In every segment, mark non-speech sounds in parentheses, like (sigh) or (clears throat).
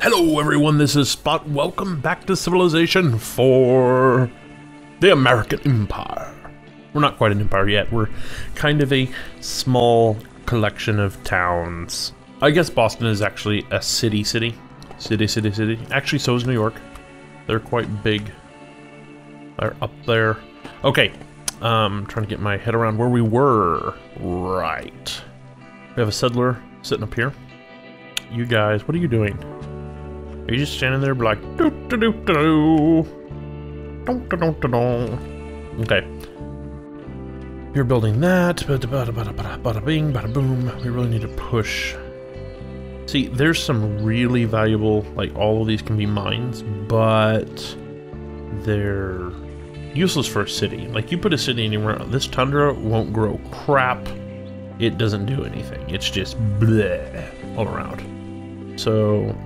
Hello everyone, this is Spot. Welcome back to Civilization for the American Empire. We're not quite an empire yet, we're kind of a small collection of towns. I guess Boston is actually a city city. City, city, city. Actually, so is New York. They're quite big. They're up there. Okay, um, trying to get my head around where we were. Right. We have a settler sitting up here. You guys, what are you doing? Are you just standing there like doo doo doo doo doo doo doo doo doo Okay. You're building that. Bada bada bada bada bada bing bada boom. We really need to push. See, there's some really valuable, like all of these can be mines, but they're useless for a city. Like you put a city anywhere, this tundra won't grow crap. It doesn't do anything. It's just bleh all around. So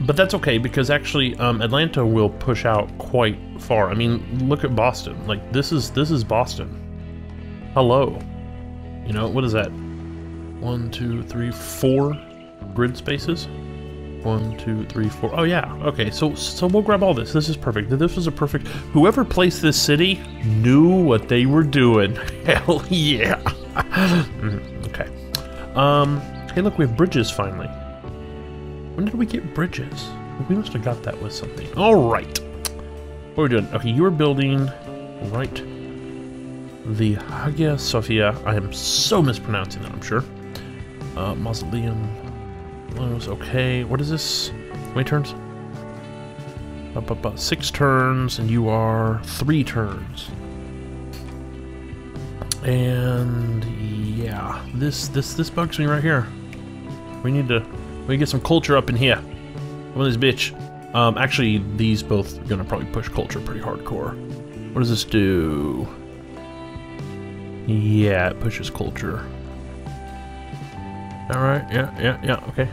but that's okay because actually um, Atlanta will push out quite far. I mean, look at Boston. Like this is this is Boston. Hello. You know what is that? One, two, three, four grid spaces. One, two, three, four. Oh yeah. Okay. So so we'll grab all this. This is perfect. This was a perfect. Whoever placed this city knew what they were doing. (laughs) Hell yeah. Mhm, okay. Um. Hey, look, we have bridges finally. When did we get bridges? We must have got that with something. All right. What are we doing? Okay, you are building right the Hagia Sophia. I am so mispronouncing that, I'm sure. Uh, mausoleum. Was okay. What is this? How many turns? Up, up, up. Six turns, and you are three turns. And yeah, this this this bugs me right here. We need to we get some culture up in here. Come on, this bitch. Um, actually, these both are gonna probably push culture pretty hardcore. What does this do? Yeah, it pushes culture. Alright, yeah, yeah, yeah, okay.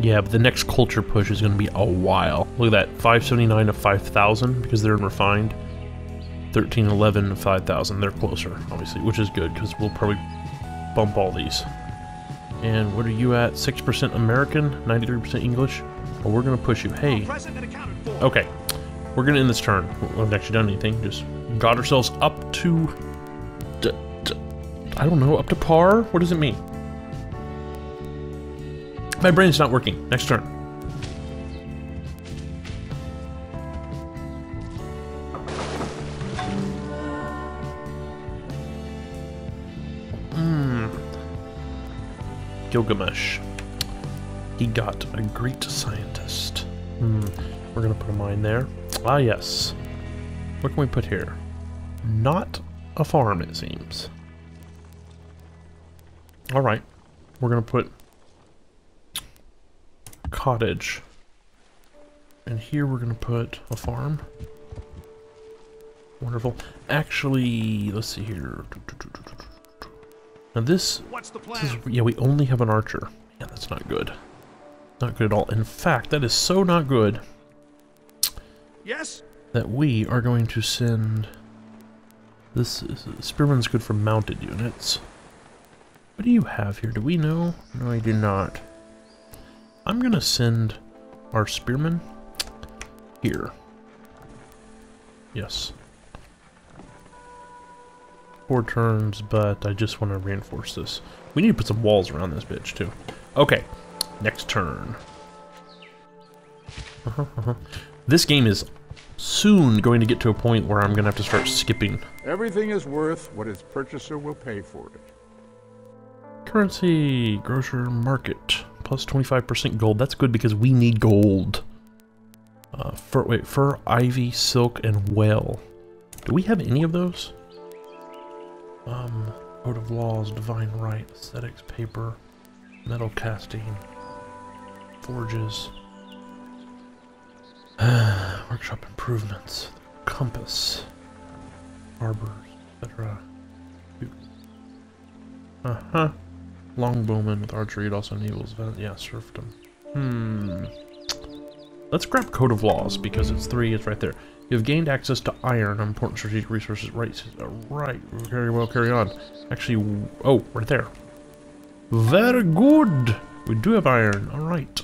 Yeah, but the next culture push is gonna be a while. Look at that, 579 to 5,000 because they're in refined. 1311 to 5,000, they're closer, obviously, which is good because we'll probably bump all these. And what are you at? 6% American, 93% English? Well, we're going to push you. Hey. Okay. We're going to end this turn. We haven't actually done anything. Just got ourselves up to... I don't know, up to par? What does it mean? My brain's not working. Next turn. Gilgamesh. He got a great scientist. Hmm. We're gonna put a mine there. Ah, yes. What can we put here? Not a farm, it seems. Alright. We're gonna put cottage. And here we're gonna put a farm. Wonderful. Actually, let's see here. Now this, this is, yeah, we only have an archer. Yeah, that's not good. Not good at all. In fact, that is so not good. Yes. That we are going to send. This is, spearman's good for mounted units. What do you have here? Do we know? No, I do not. I'm gonna send our spearman here. Yes four turns, but I just want to reinforce this. We need to put some walls around this bitch, too. Okay, next turn. Uh -huh, uh -huh. This game is soon going to get to a point where I'm going to have to start skipping. Everything is worth what its purchaser will pay for it. Currency, grocer, market, plus 25% gold. That's good because we need gold. Uh, fur, wait, fur, ivy, silk, and whale. Do we have any of those? Um, Code of Laws, Divine Right, Aesthetics, Paper, Metal Casting, Forges, (sighs) Workshop Improvements, Compass, Harbors, etc. Uh-huh. Longbowman with archery, it also enables, yeah, serfdom. Hmm. Let's grab Code of Laws, because it's three, it's right there. You have gained access to iron, important strategic resources. Right, right. Very well, carry on. Actually, oh, right there. Very good. We do have iron. All right.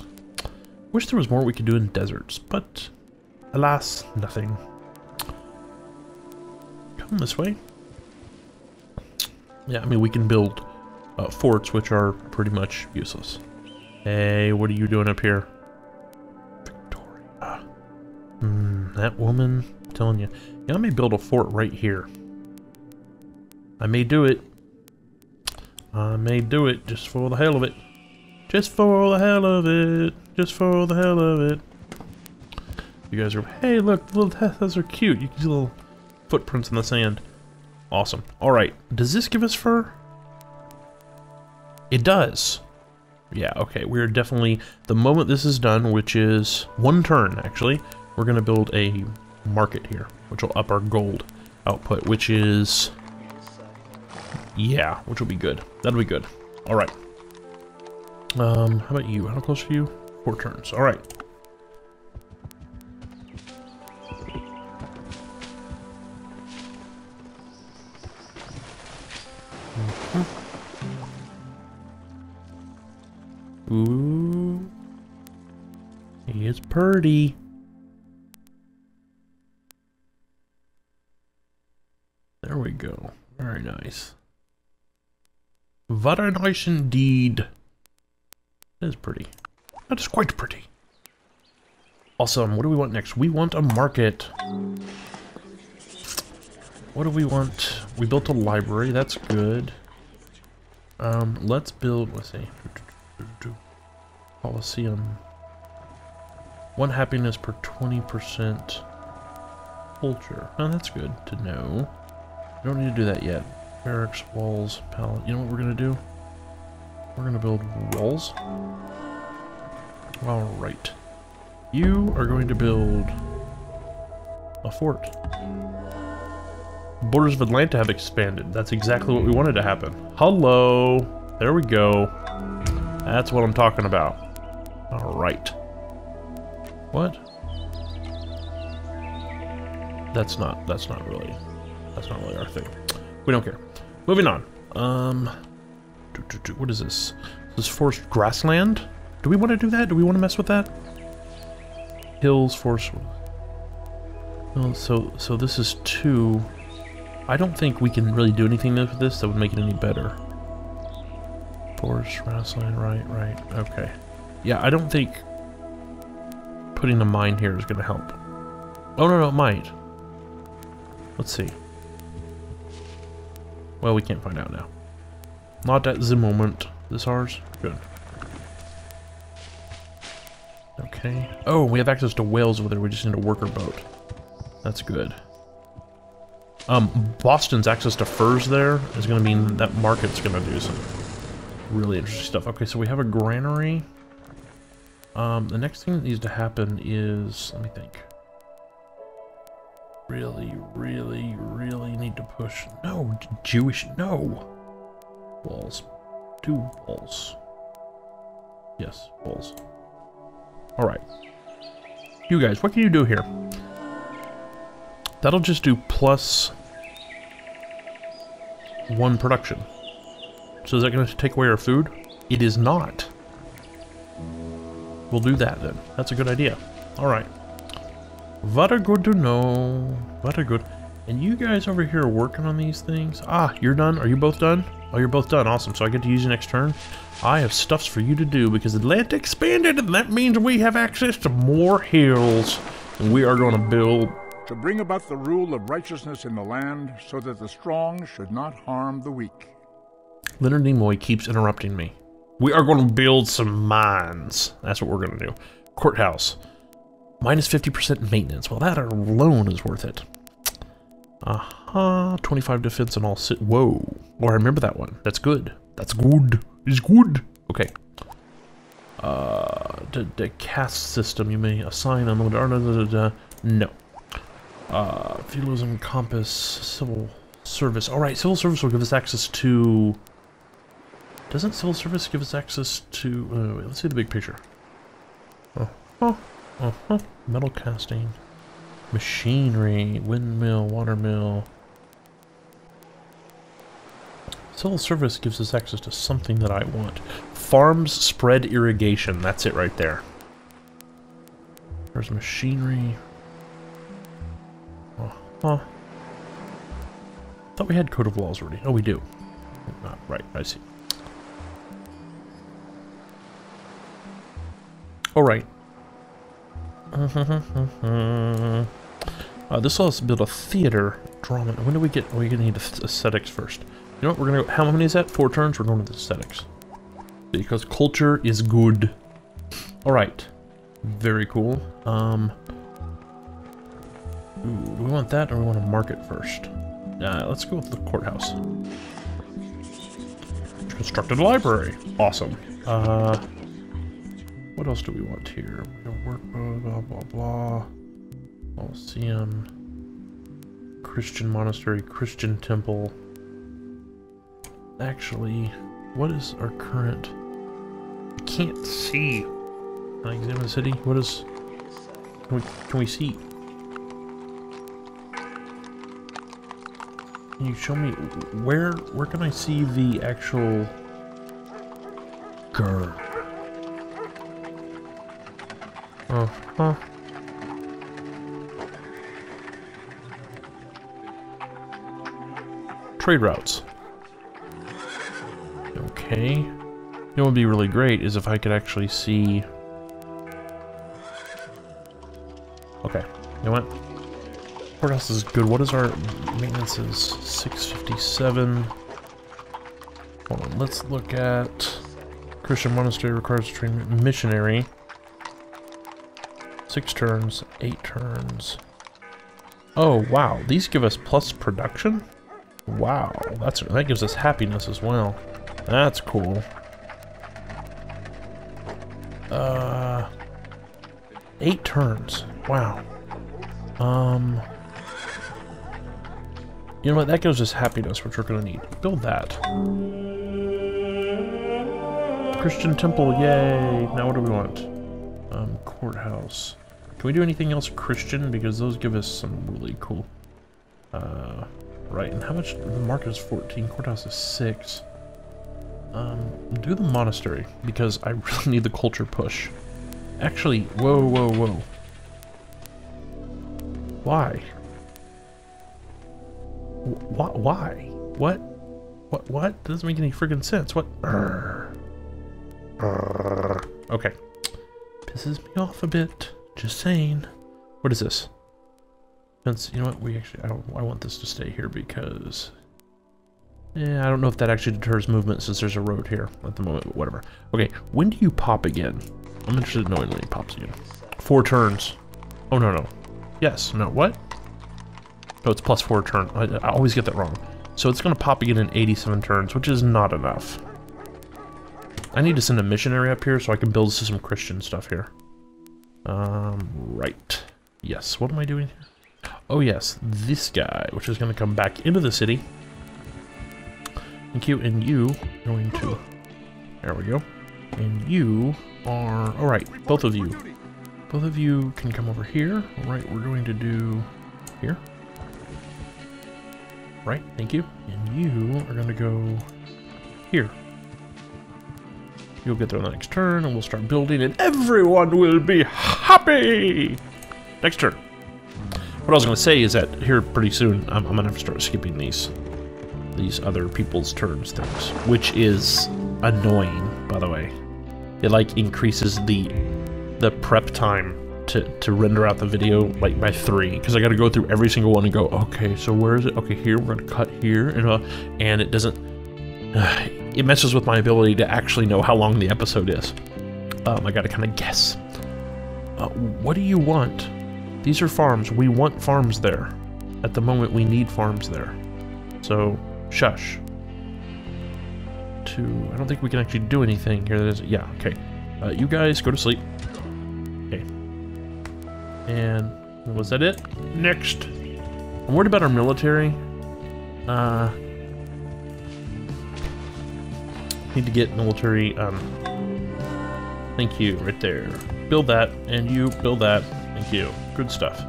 Wish there was more we could do in deserts, but alas, nothing. Come this way. Yeah, I mean, we can build uh, forts, which are pretty much useless. Hey, what are you doing up here? Victoria. Hmm, that woman, I'm telling you. Yeah, I may build a fort right here. I may do it. I may do it just for the hell of it. Just for the hell of it. Just for the hell of it. You guys are, hey, look, little those are cute. You can see little footprints in the sand. Awesome. All right, does this give us fur? It does. Yeah, okay, we're definitely, the moment this is done, which is one turn, actually, we're going to build a market here, which will up our gold output, which is, yeah, which will be good. That'll be good. All right. Um, how about you? How close are you? Four turns. All right. Very nice indeed. That is pretty. That is quite pretty. Awesome. What do we want next? We want a market. What do we want? We built a library. That's good. Um, let's build, let's see. Coliseum. One happiness per 20% culture. Oh, that's good to know. We don't need to do that yet. Barracks, walls, pallet. You know what we're to do? We're to build walls. Alright. You are going to build a fort. Borders of Atlanta have expanded. That's exactly what we wanted to happen. Hello. There we go. That's what I'm talking about. Alright. What? That's not, that's not really, that's not really our thing. We don't care. Moving on. Um, what is this? This forest grassland? Do we want to do that? Do we want to mess with that? Hills, forest. Well, so, so this is two. I don't think we can really do anything with this that would make it any better. Forest, grassland, right, right, okay. Yeah, I don't think putting a mine here is going to help. Oh, no, no, it might. Let's see. Well, we can't find out now. Not at the moment. This ours? Good. Okay. Oh, we have access to whales over there. We just need a worker boat. That's good. Um, Boston's access to furs there is going to mean that market's going to do some really interesting stuff. Okay, so we have a granary. Um, the next thing that needs to happen is, let me think. Really, really, really need to push. No, Jewish, no. Walls. Two walls. Yes, walls. Alright. You guys, what can you do here? That'll just do plus one production. So is that going to take away our food? It is not. We'll do that then. That's a good idea. Alright. Very good to know. Very good. And you guys over here working on these things? Ah, you're done? Are you both done? Oh, you're both done. Awesome. So I get to use you next turn? I have stuffs for you to do because Atlanta expanded and that means we have access to more hills. And we are going to build... To bring about the rule of righteousness in the land so that the strong should not harm the weak. Leonard Nimoy keeps interrupting me. We are going to build some mines. That's what we're going to do. Courthouse. Minus 50% maintenance. Well, that alone is worth it. Aha. Uh -huh. 25 defense and all sit. Whoa. Oh, I remember that one. That's good. That's good. It's good. Okay. Uh, the, the caste system. You may assign unlimited. No. Uh, feudalism, compass, civil service. All right, civil service will give us access to doesn't civil service give us access to... Uh, wait, let's see the big picture. Oh, oh, uh -huh. Metal casting. Machinery, windmill, watermill. Civil service gives us access to something that I want. Farms spread irrigation. That's it right there. There's machinery. Oh, huh. Thought we had code of laws already. Oh, we do. Ah, right, I see. All right. Uh, this allows us build a theater drama. When do we get? We're gonna need aesthetics first. You know what? We're gonna. Go, how many is that? Four turns. We're going to the aesthetics because culture is good. All right. Very cool. Um. Ooh, do we want that or we want to market first? Uh, let's go with the courthouse. Constructed library. Awesome. Uh, what else do we want here? We have Work, blah, blah, blah. Coliseum. Christian monastery, Christian temple. Actually, what is our current... I can't see. Can I examine the city? What is... Can we, can we see? Can you show me where where can I see the actual Grr. Uh huh. Trade routes. Okay. You know what would be really great is if I could actually see... Okay. You know what? Courthouse is good. What is our maintenance is 657. Hold on, let's look at Christian monastery requires train missionary. Six turns, eight turns. Oh wow, these give us plus production? Wow, that's that gives us happiness as well. That's cool. Uh eight turns. Wow. Um you know what? That gives us happiness, which we're going to need. Build that. Christian temple, yay! Now what do we want? Um, courthouse. Can we do anything else Christian? Because those give us some really cool... Uh, right, and how much... The market is 14, courthouse is 6. Um, do the monastery, because I (laughs) really need the culture push. Actually, whoa, whoa, whoa. Why? What? Why? What? What? What? Doesn't make any friggin' sense. What? (clears throat) Okay. Pisses me off a bit. Just saying. What is this? You know what? We actually, I, I want this to stay here because... Yeah, I don't know if that actually deters movement since there's a road here at the moment, but whatever. Okay, when do you pop again? I'm interested in knowing when he pops again. Four turns. Oh, no, no. Yes, no, what? Oh, it's plus four turn. I, I always get that wrong. So it's going to pop again in 87 turns, which is not enough. I need to send a missionary up here so I can build some Christian stuff here. Um, right. Yes, what am I doing here? Oh yes, this guy, which is going to come back into the city. Thank you, and you going to... There we go. And you are... Alright, both of you. Both of you can come over here. Alright, we're going to do... Here. Right, thank you. And you are going to go here. You'll get there on the next turn, and we'll start building, and everyone will be happy! Next turn. What I was going to say is that here pretty soon, I'm, I'm going to have to start skipping these these other people's turns things, which is annoying, by the way. It, like, increases the the prep time to, to render out the video like by three because I got to go through every single one and go okay so where is it okay here we're gonna cut here and uh, and it doesn't (sighs) uh, it messes with my ability to actually know how long the episode is. Um, I gotta kind of guess. Uh, what do you want? These are farms. We want farms there. At the moment we need farms there. So shush. To I don't think we can actually do anything here that is yeah okay. Uh, you guys go to sleep. Okay. and was that it? Next. I'm worried about our military. Uh, need to get military. Um, thank you, right there. Build that, and you build that. Thank you. Good stuff.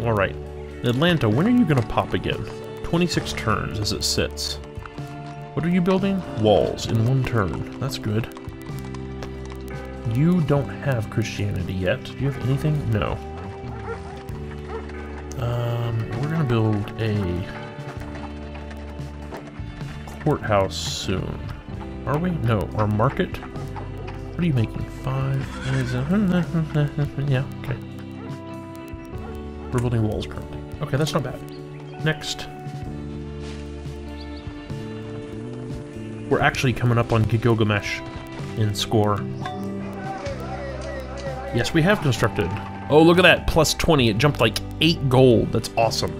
Alright. Atlanta, when are you going to pop again? 26 turns as it sits. What are you building? Walls in one turn. That's good. You don't have Christianity yet. Do you have anything? No. Um, we're going to build a courthouse soon. Are we? No. Our market? What are you making? Five? (laughs) yeah, okay. We're building walls currently. Okay, that's not bad. Next. We're actually coming up on Gilgamesh in score. Yes, we have constructed. Oh, look at that. Plus 20. It jumped like 8 gold. That's awesome.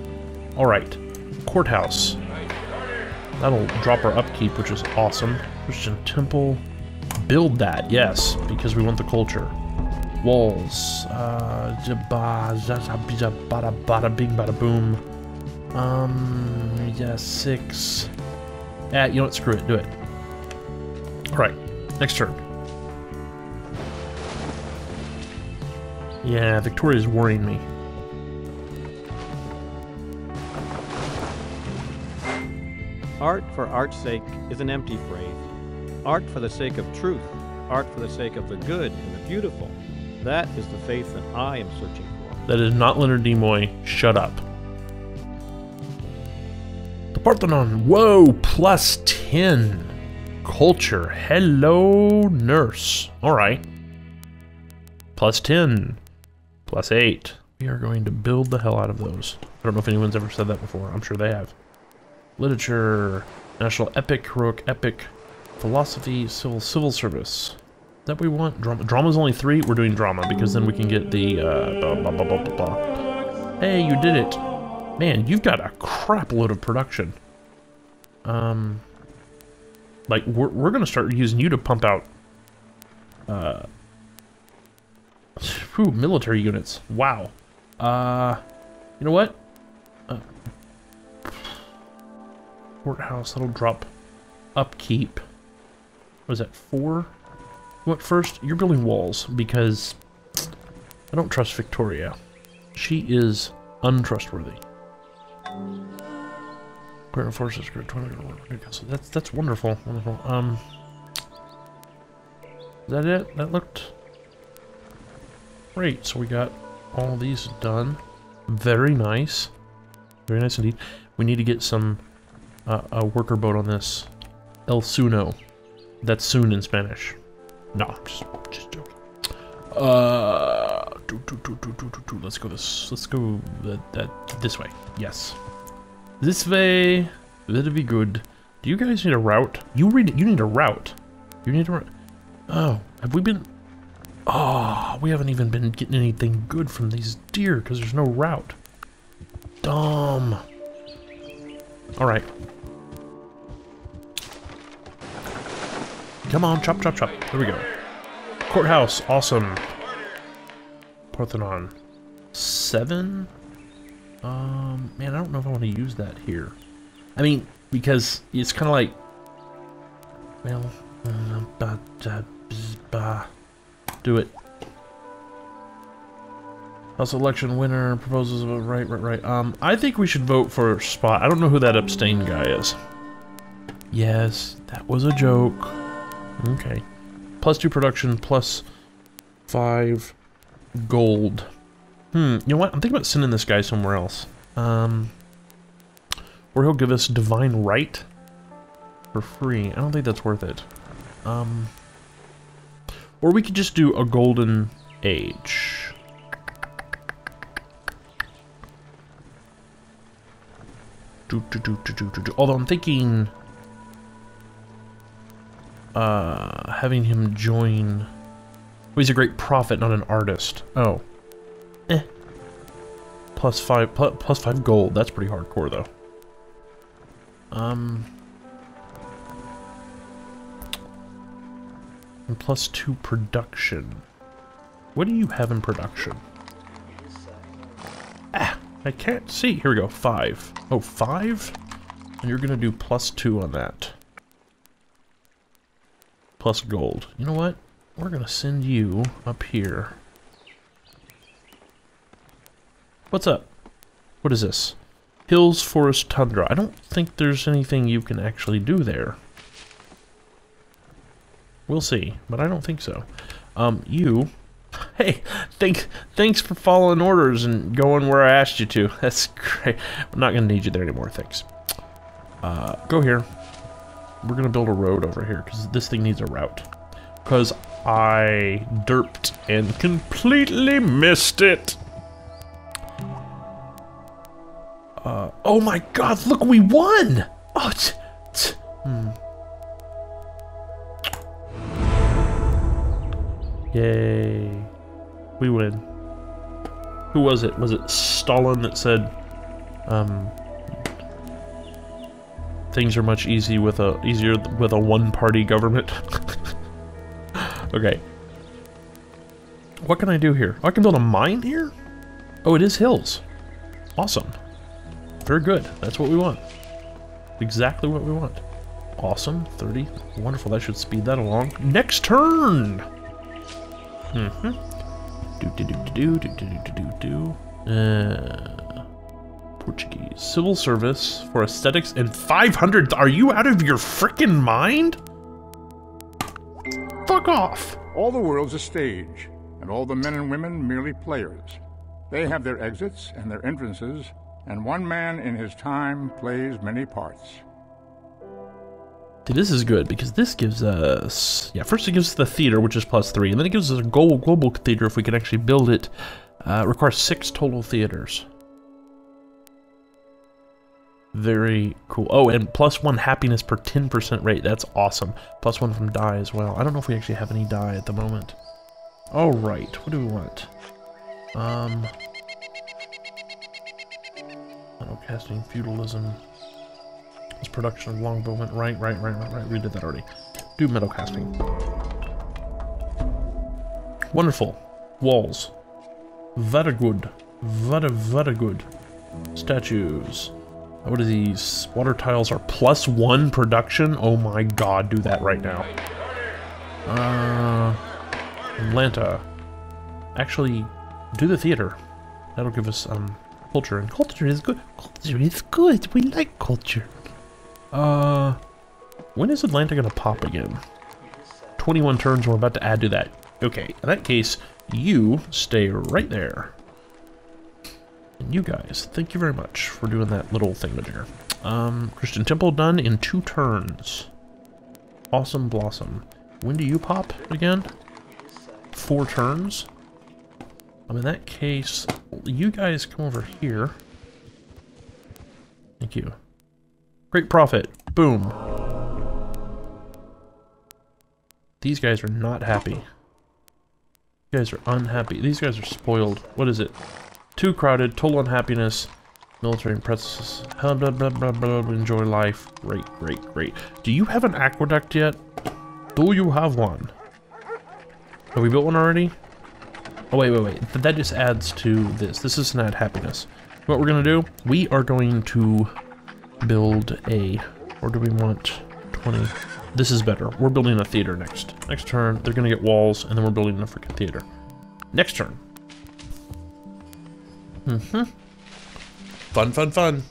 Alright. Courthouse. That'll drop our upkeep, which is awesome. Christian Temple. Build that, yes, because we want the culture. Walls. Uh, bada bada bing bada boom. Um, yeah, six. Ah, you know what? Screw it. Do it. Alright, next turn. Yeah, Victoria's worrying me. Art for art's sake is an empty phrase. Art for the sake of truth, art for the sake of the good and the beautiful. That is the faith that I am searching for. That is not Leonard Nimoy. Shut up. The Parthenon. Whoa, plus 10. Culture. Hello, nurse. All right. Plus 10. Plus 8. We are going to build the hell out of those. I don't know if anyone's ever said that before. I'm sure they have. Literature. National Epic, Heroic Epic, Philosophy, Civil Civil Service. That we want? Drama. Drama's only three. We're doing drama because then we can get the. Uh, blah, blah, blah, blah, blah. Hey, you did it! Man, you've got a crap load of production. Um, like we're we're gonna start using you to pump out. Uh. Whew, military units. Wow. Uh, you know what? Uh, courthouse. That'll drop upkeep. What is that? Four. What first? You're building walls because I don't trust Victoria. She is untrustworthy. Current forces great twenty Newcastle. That's that's wonderful. Wonderful. Um Is that it? That looked great. So we got all these done. Very nice. Very nice indeed. We need to get some uh, a worker boat on this. El Suno. That's soon in Spanish. No, I'm just, just joking. Uh, do, do, do, let's go this. Let's go that, that this way. Yes, this way. That'll be good. Do you guys need a route? You read. You need a route. You need a. Oh, have we been? Oh, we haven't even been getting anything good from these deer because there's no route. Dumb. All right. Come on, chop, chop, chop. There we go. Courthouse, awesome. Parthenon. Seven? Um, man, I don't know if I want to use that here. I mean, because it's kind of like, well, uh, do it. House election winner proposes a right, right, right. Um, I think we should vote for Spot. I don't know who that abstain guy is. Yes, that was a joke. Okay. Plus two production, plus five gold. Hmm, you know what? I'm thinking about sending this guy somewhere else. Um, where he'll give us Divine Right for free. I don't think that's worth it. Um, or we could just do a Golden Age. Do, do, do, do, do, do, do. Although I'm thinking uh, having him join... Oh, he's a great prophet, not an artist. Oh. Eh. Plus five, plus, plus five gold. That's pretty hardcore, though. Um... And plus two production. What do you have in production? Ah, I can't see. Here we go. Five. Oh, five? And you're going to do plus two on that plus gold. You know what? We're to send you up here. What's up? What is this? Hills, forest, tundra. I don't think there's anything you can actually do there. We'll see, but I don't think so. Um, you... (laughs) Hey, thanks, thanks for following orders and going where I asked you to. (laughs) That's great. I'm not going to need you there anymore, thanks. Uh, go here. We're to build a road over here, because this thing needs a route. Because I derped and completely missed it. Uh, oh my god, look, we won! Oh, hmm. Yay. We win. Who was it? Was it Stalin that said, um, things are much easy with a easier with a one-party government? (laughs) okay. What can I do here? Oh, I can build a mine here? Oh, it is hills. Awesome. Very good. That's what we want. Exactly what we want. Awesome. 30. Wonderful. That should speed that along. Next turn! Mm-hmm. Do do do do do do do do do. Uh, Portuguese civil service for aesthetics and 500. Are you out of your freaking mind? Fuck off. All the world's a stage, and all the men and women merely players. They have their exits and their entrances, and one man in his time plays many parts. Dude, This is good because this gives us, yeah, first it gives us the theater, which is plus three, and then it gives us a global, global theater if we can actually build it. Uh, it requires six total theaters. Very cool. Oh, and plus one happiness per 10% rate. That's awesome. Plus one from dye as well. I don't know if we actually have any dye at the moment. All right, what do we want? Um, casting, feudalism. This production of longbowmen. Right, right, right, right, right. We did that already. Do metal casting. Wonderful. Walls. Very good. Very, very good. Statues. What are these? Water tiles are plus one production? Oh my god, do that right now. Uh, Atlanta. Actually, do the theater. That'll give us um culture, and culture is good. Culture is good. We like culture. Uh, when is Atlanta gonna pop again? 21 turns, we're about to add to that. Okay, in that case, you stay right there. And you guys, thank you very much for doing that little thingamajigger. Um, Christian Temple done in two turns. Awesome Blossom. When do you pop again? Four turns? Um, in that case, you guys come over here. Thank you. Great prophet. Boom. These guys are not happy. You guys are unhappy. These guys are spoiled. What is it? Too crowded, total unhappiness, military impresses, blah, blah, blah, blah, blah, enjoy life. Great, great, great. Do you have an aqueduct yet? Do you have one? Have we built one already? Oh, wait, wait, wait. That just adds to this. This is an add happiness. What we're going to do, we are going to build a, or do we want 20? This is better. We're building a theater next. Next turn, they're going to get walls, and then we're building a freaking theater. Next turn. Mm-hmm. Fun, fun, fun.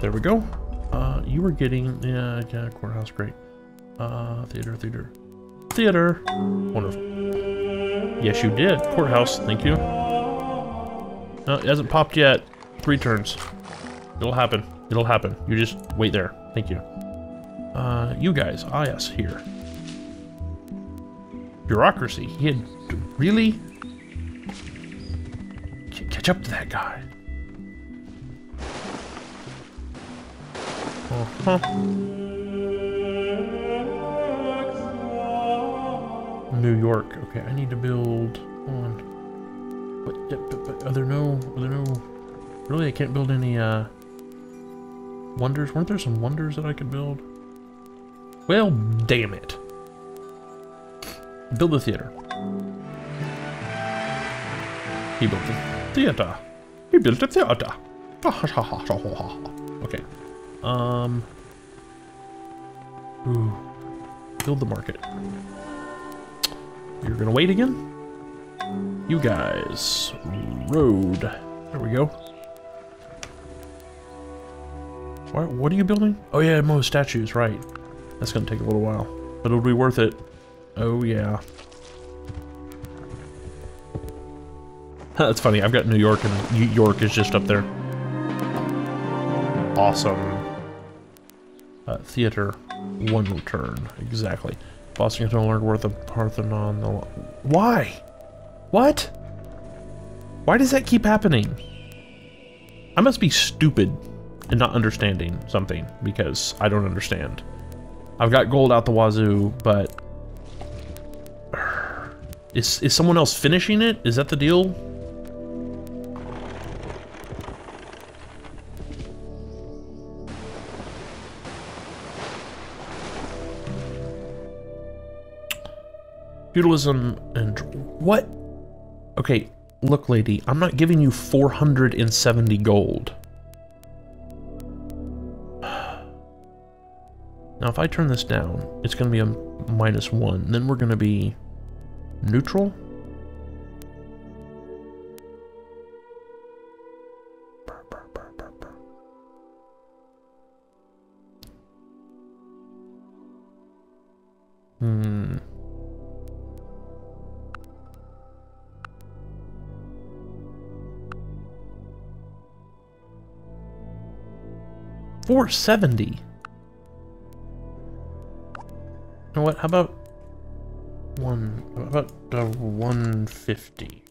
There we go. Uh, you were getting, yeah, yeah, courthouse, great. Uh, theater, theater. Theater! Wonderful. Yes, you did. Courthouse, thank you. No, it hasn't popped yet. Three turns. It'll happen. It'll happen. You just wait there. Thank you. Uh, you guys. Ah, yes, here. Bureaucracy. He had... Really? Catch up to that guy. Uh-huh. New York. Okay, I need to build on. But, but, but are there no? Are there no? Really, I can't build any uh wonders. Weren't there some wonders that I could build? Well, damn it. Build the theater. He built the theater. We built a theater. okay. Um. Ooh. Build the market. You're gonna wait again? You guys. Road. There we go. What, what are you building? Oh yeah, more statues, right. That's gonna take a little while. But it'll be worth it. Oh yeah. (laughs) That's funny, I've got New York and New York is just up there. Awesome. Uh, theater, one return, exactly. Boston can no worth a Parthenon. The Why? What? Why does that keep happening? I must be stupid and not understanding something because I don't understand. I've got gold out the wazoo, but (sighs) is is someone else finishing it? Is that the deal? Feudalism and what? Okay, look, lady, I'm not giving you 470 gold. (sighs) Now, if I turn this down, it's going to be a minus one. Then we're going to be neutral. 470. You know what? How about one? How about 150?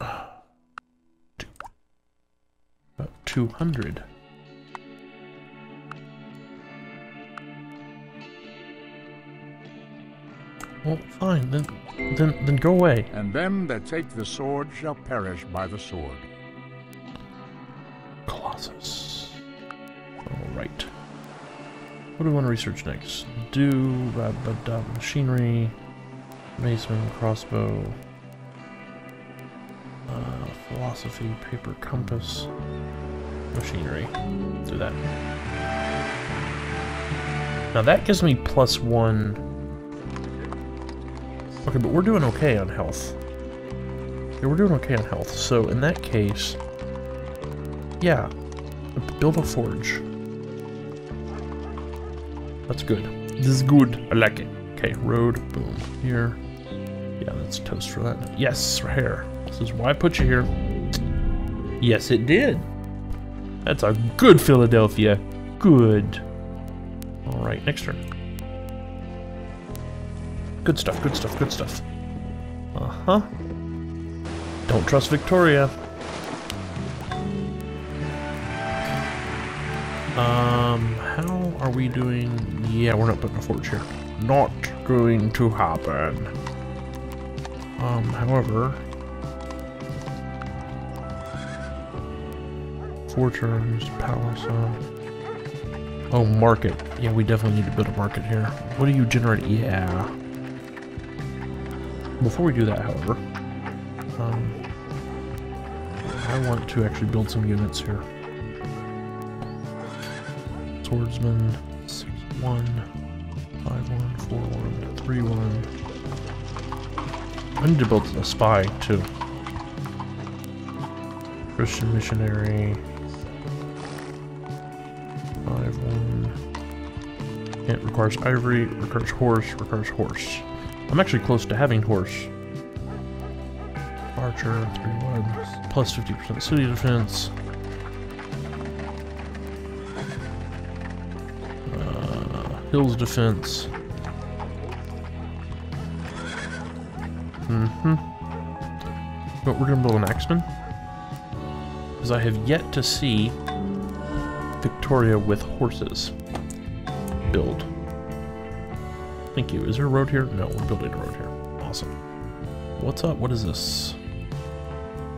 About 200. Well, fine, then, then, then go away. And them that take the sword shall perish by the sword. What do we want to research next? Do uh, uh, machinery, mason, crossbow, uh, philosophy, paper, compass, machinery. Do that. Now that gives me plus one. Okay, but we're doing okay on health. Yeah, we're doing okay on health. So in that case, yeah, build a forge. That's good. This is good. I like it. Okay, road, boom, here. Yeah, that's toast for that. Yes, right here. This is why I put you here. Yes, it did. That's a good Philadelphia. Good. All right, next turn. Good stuff, good stuff, good stuff. Uh-huh. Don't trust Victoria. Um, are we doing? Yeah, we're not putting a forge here. Not going to happen. Um, however... Four turns, power sun. Oh, market. Yeah, we definitely need to build a market here. What do you generate? Yeah. Before we do that, however, um, I want to actually build some units here. Swordsman, 6 1, 5 1, 4 1, 3 1. I need to build a spy too. Christian missionary. 5 1. It requires ivory, requires horse, requires horse. I'm actually close to having horse. Archer, 3 1, plus 50% city defense. Hills defense. Mm-hmm. But we're gonna build an Axeman. Because I have yet to see Victoria with horses build. Thank you. Is there a road here? No, we're building a road here. Awesome. What's up? What is this?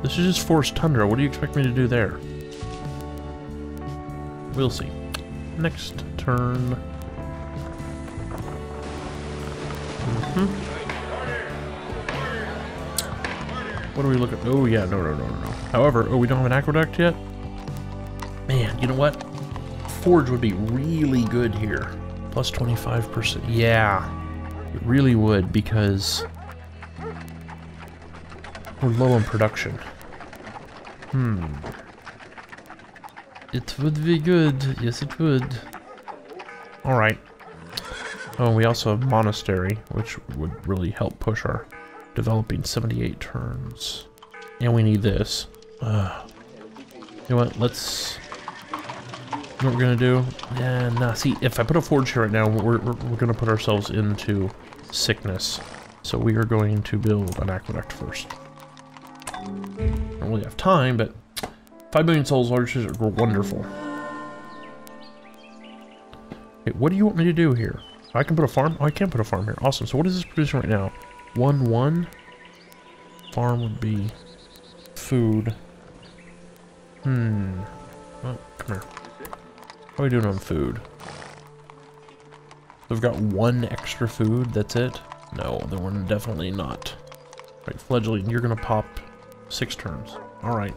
This is just forest tundra. What do you expect me to do there? We'll see. Next turn. Hmm? What are we looking? Oh yeah, no, no, no, no, no. However, oh, we don't have an aqueduct yet. Man, you know what? Forge would be really good here. Plus 25%. Yeah. It really would, because we're low on production. Hmm. It would be good. Yes, it would. Alright. Oh, we also have Monastery, which would really help push our developing 78 turns. And we need this. Uh, you know what? Let's... You know what we're gonna do? Yeah, nah, see, if I put a forge here right now, we're, we're, we're gonna put ourselves into sickness. So we are going to build an aqueduct first. I don't really have time, but 5 million souls arches are wonderful. Okay, what do you want me to do here? I can put a farm? Oh, I can put a farm here. Awesome. So what is this producing right now? 1, 1. Farm would be food. Hmm. Oh, come here. How are we doing on food? We've got one extra food, that's it? No, then we're definitely not. Right, fledgling, you're gonna pop six turns. Alright.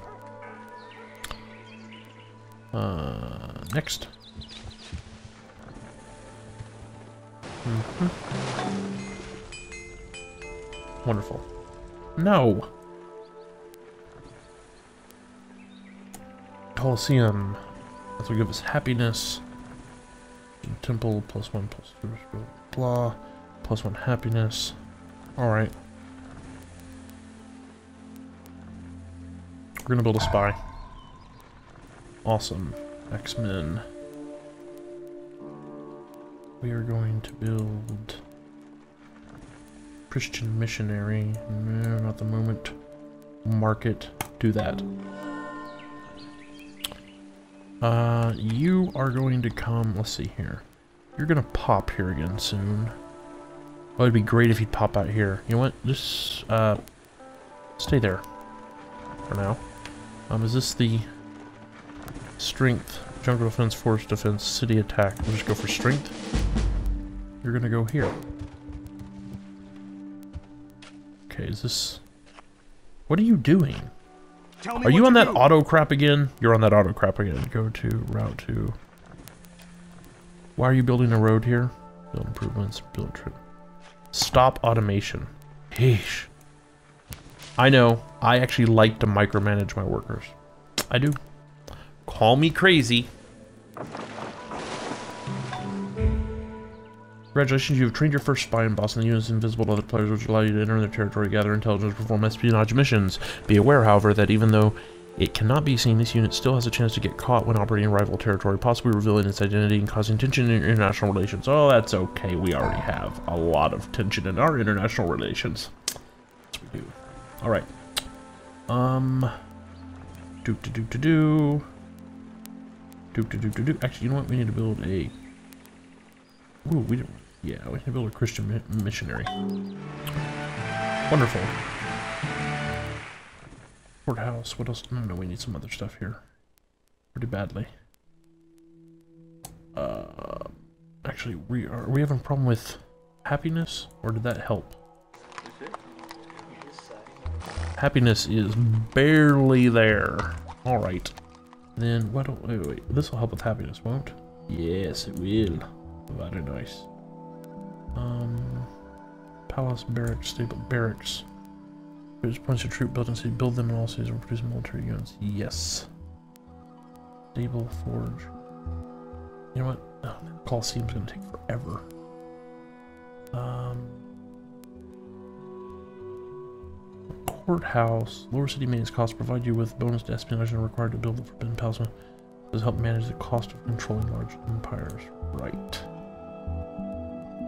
Uh, next. Mm -hmm. Wonderful. No! Coliseum. That will give us happiness. Temple plus one plus two, blah. Plus one happiness. Alright. We're gonna build a spy. Awesome. Axemen. We are going to build Christian missionary. No, not the moment. Market. Do that. Uh, you are going to come, let's see here. You're gonna pop here again soon. Oh, it'd be great if you'd pop out here. You know what? Just, uh, stay there for now. Um, is this the strength, jungle defense, forest defense, city attack? We'll just go for strength. You're gonna go here. Okay, is this... What are you doing? Are you on that do. auto crap again? You're on that auto crap again. Go to route to... Why are you building a road here? Build improvements, build trip. Stop automation. Heesh. I know. I actually like to micromanage my workers. I do. Call me crazy. Congratulations, you have trained your first spy in Boston. The unit is invisible to other players, which allow you to enter their territory, gather intelligence, perform espionage missions. Be aware, however, that even though it cannot be seen, this unit still has a chance to get caught when operating in rival territory, possibly revealing its identity and causing tension in international relations. Oh, that's okay. We already have a lot of tension in our international relations. Yes, we do. Alright. Um... Do do do do do. Do do do do do. Actually, you know what? We need to build a. Ooh, we didn't. Yeah, we need to build a Christian mi missionary. Wonderful. Courthouse. What else? No, no, we need some other stuff here. Pretty badly. Uh, actually, we are, are we having a problem with happiness, or did that help? Happiness is barely there. All right. Then why don't wait, wait, this will help with happiness, won't? Yes, it will. Very nice. Um, palace, barracks, stable, barracks. There's a bunch of troop buildings. You build them in all cities will produce military units. Yes. Stable, forge. You know what? Oh, Coliseum's gonna take forever. Um, courthouse. Lower city maintenance costs provide you with bonus to espionage and required to build the Forbidden Palace. Does help manage the cost of controlling large empires. Right.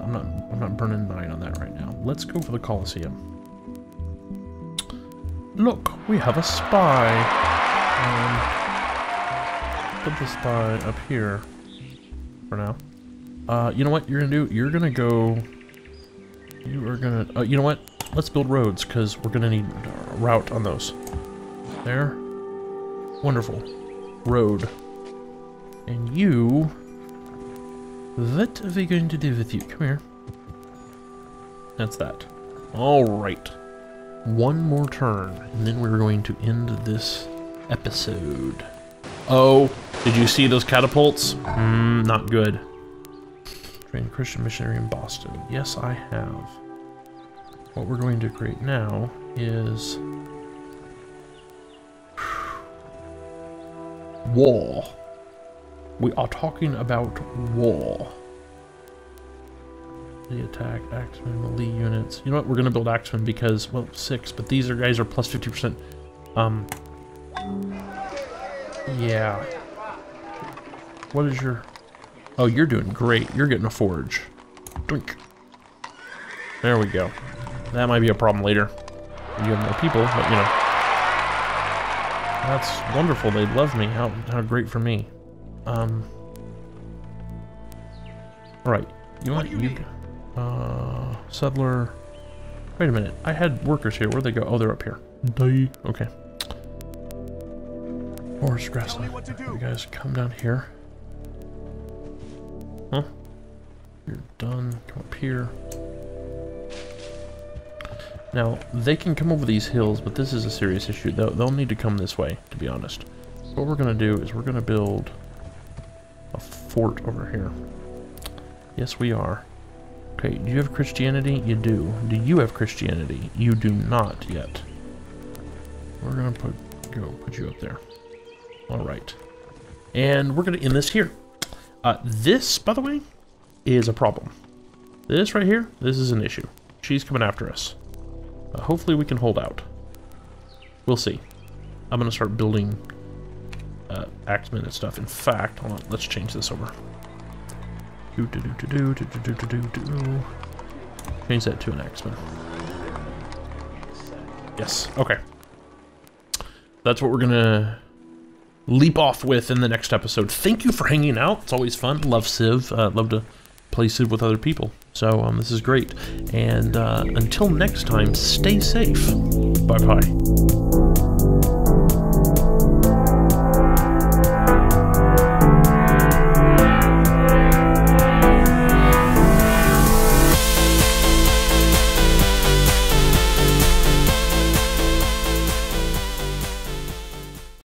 I'm not I'm not burning nine on that right now. Let's go for the Colosseum. Look, we have a spy. Um, put the spy up here for now. Uh, you know what you're gonna do? You're gonna go. You are gonna. Uh, you know what? Let's build roads, because we're going to need a route on those. There. Wonderful. Road. And you... What are we going to do with you? Come here. That's that. Alright. One more turn, and then we're going to end this episode. Oh, did you see those catapults? Hmm, not good. Trained Christian missionary in Boston. Yes, I have. What we're going to create now is (sighs) war. We are talking about war. The attack, Axemen, melee units. You know what? We're gonna build Axemen because, well, six, but these are guys are plus 50%. Um, yeah. What is your... Oh, you're doing great. You're getting a forge. Doink. There we go. That might be a problem later. You have more people, but you know. That's wonderful. They love me. How, how great for me. Um. Alright. You want you... Uh, settler... Wait a minute. I had workers here. Where'd they go? Oh, they're up here. Die. Okay. Forest grassland. You guys come down here. Huh? You're done. Come up here. Now, they can come over these hills, but this is a serious issue. They'll, they'll need to come this way, to be honest. What we're going to do is we're going to build a fort over here. Yes, we are. Okay, do you have Christianity? You do. Do you have Christianity? You do not yet. We're going to put go put you up there. All right. And we're going to end this here. Uh, this, by the way, is a problem. This right here, this is an issue. She's coming after us. Hopefully we can hold out. We'll see. I'm going to start building uh, axemen and stuff. In fact, on, let's change this over. Do, do, do, Change that to an axeman. Yes, okay. That's what we're going to leap off with in the next episode. Thank you for hanging out. It's always fun. Love Civ. Uh, love to play Civ with other people. So um, this is great. And uh, until next time, stay safe. Bye bye.